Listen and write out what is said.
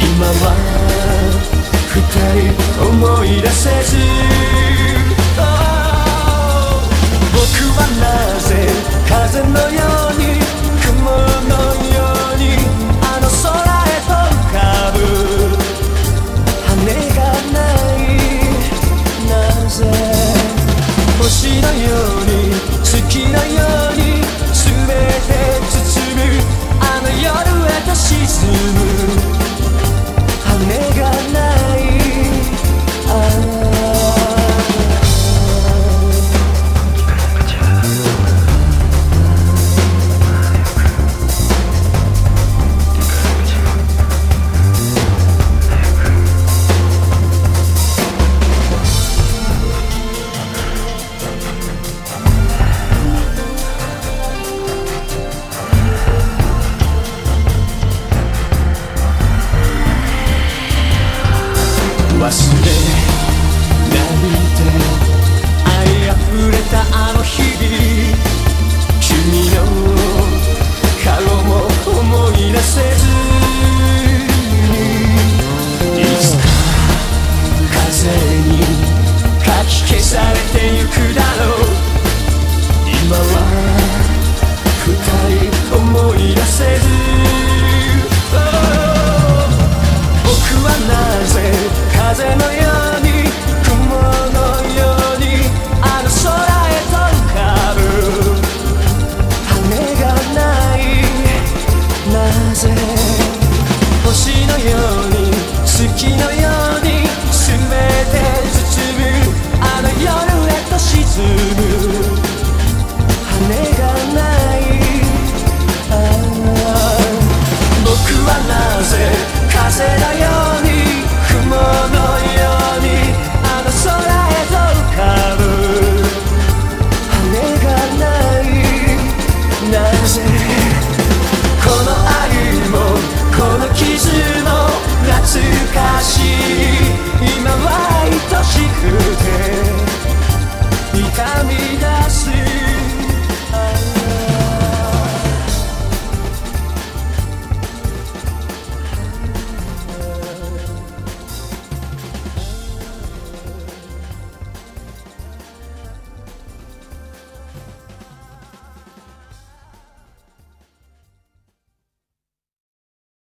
今は二人思い出せず、oh、僕はなぜ風のように雲のようにあの空へと浮かぶ。羽がないなぜ星のように月のように全て包む。あの夜へと沈む。羽がない僕はなぜ風のように物よ